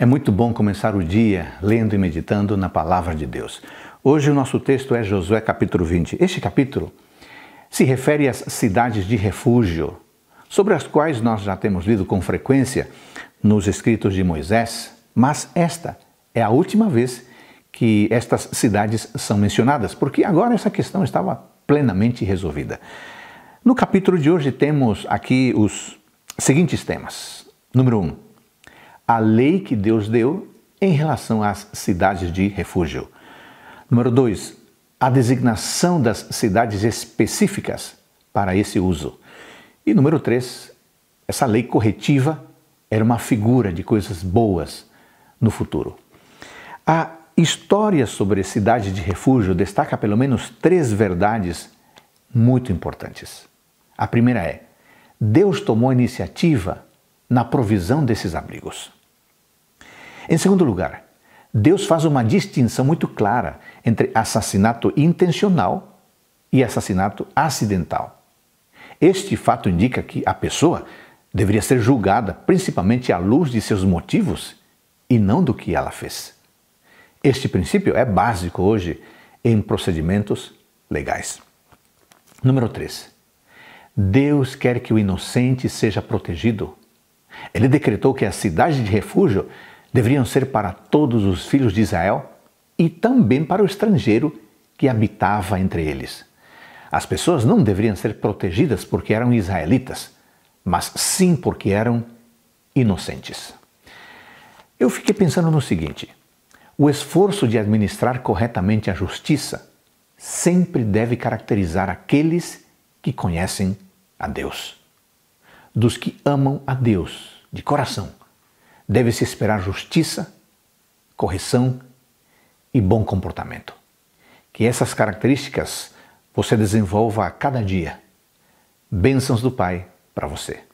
É muito bom começar o dia lendo e meditando na palavra de Deus. Hoje o nosso texto é Josué capítulo 20. Este capítulo se refere às cidades de refúgio, sobre as quais nós já temos lido com frequência nos escritos de Moisés, mas esta é a última vez que estas cidades são mencionadas, porque agora essa questão estava plenamente resolvida. No capítulo de hoje temos aqui os seguintes temas. Número 1. Um, a lei que Deus deu em relação às cidades de refúgio. Número 2, a designação das cidades específicas para esse uso. E número 3, essa lei corretiva era uma figura de coisas boas no futuro. A história sobre cidades de refúgio destaca pelo menos três verdades muito importantes. A primeira é: Deus tomou a iniciativa na provisão desses abrigos. Em segundo lugar, Deus faz uma distinção muito clara entre assassinato intencional e assassinato acidental. Este fato indica que a pessoa deveria ser julgada principalmente à luz de seus motivos e não do que ela fez. Este princípio é básico hoje em procedimentos legais. Número 3. Deus quer que o inocente seja protegido. Ele decretou que a cidade de refúgio deveriam ser para todos os filhos de Israel e também para o estrangeiro que habitava entre eles. As pessoas não deveriam ser protegidas porque eram israelitas, mas sim porque eram inocentes. Eu fiquei pensando no seguinte: o esforço de administrar corretamente a justiça sempre deve caracterizar aqueles que conhecem a Deus. Dos que amam a Deus de coração deve-se esperar justiça, correção e bom comportamento. Que essas características você desenvolva a cada dia. Bênçãos do Pai para você.